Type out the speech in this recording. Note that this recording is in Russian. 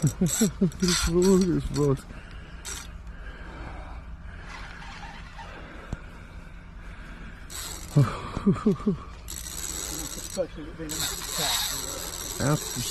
Look at this boat. Especially being in the